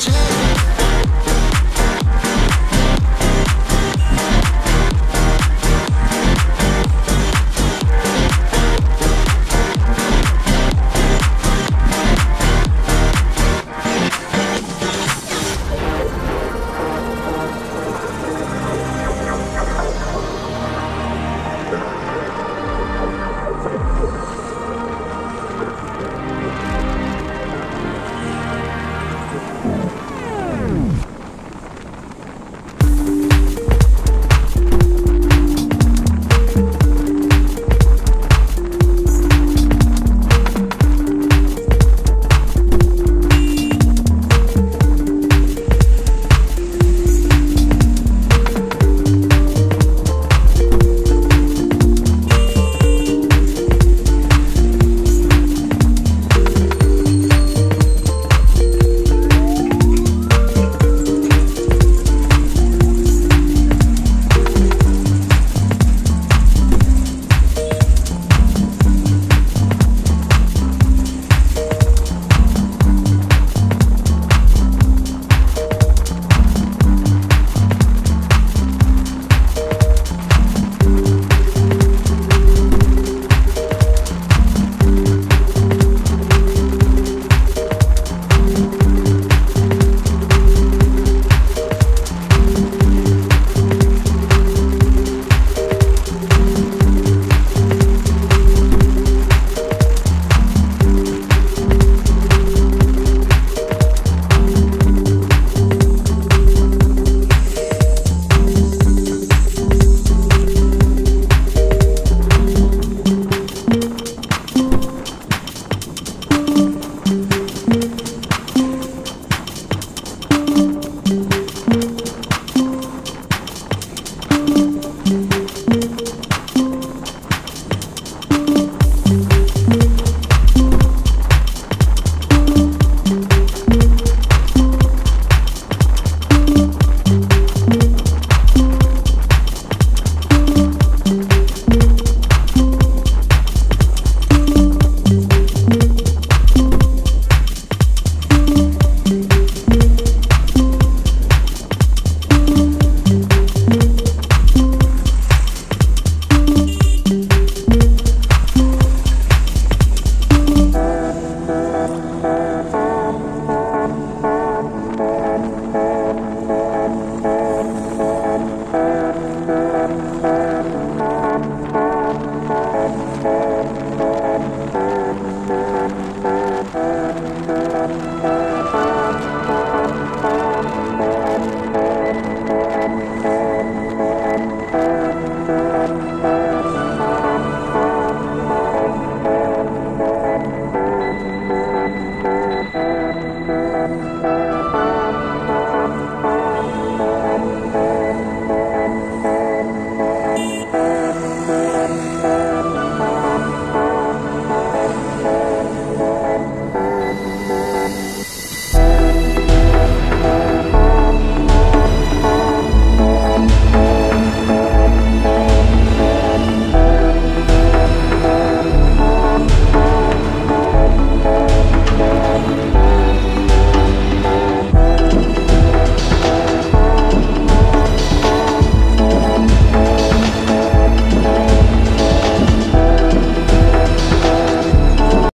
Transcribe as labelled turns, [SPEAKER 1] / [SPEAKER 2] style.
[SPEAKER 1] change